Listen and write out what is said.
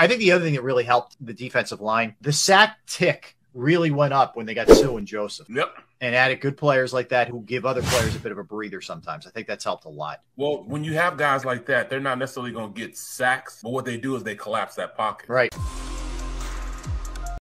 I think the other thing that really helped the defensive line, the sack tick really went up when they got Suh and Joseph. Yep. And added good players like that who give other players a bit of a breather sometimes. I think that's helped a lot. Well, when you have guys like that, they're not necessarily going to get sacks, but what they do is they collapse that pocket. Right.